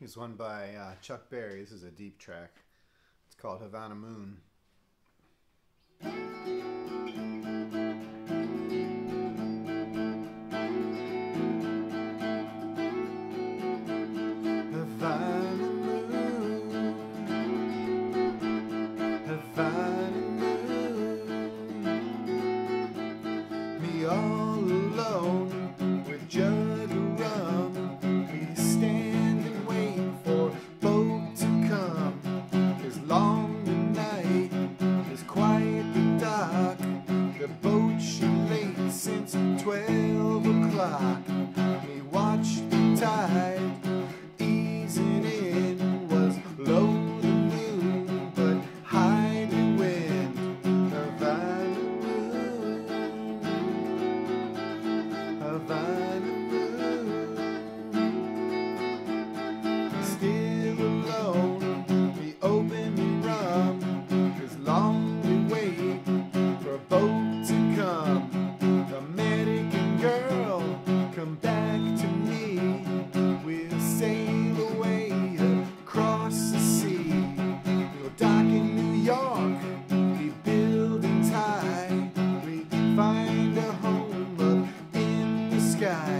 He's one by uh, Chuck Berry. This is a deep track. It's called Havana Moon. Guys.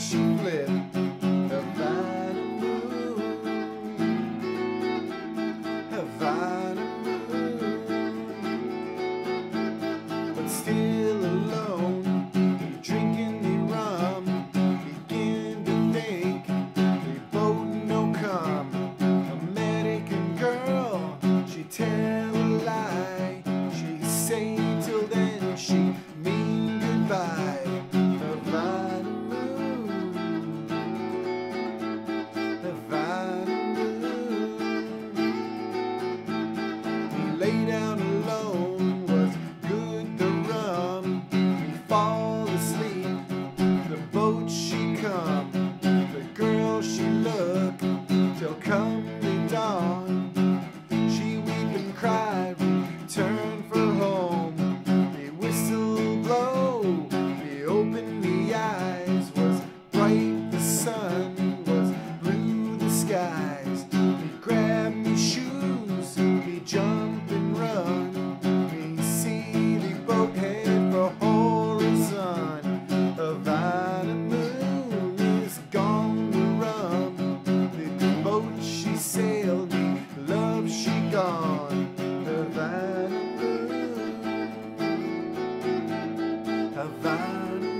she flipped Havana Moon Havana Moon But still alone Drinking the rum Begin to think They both no come. American girl She tells lay down find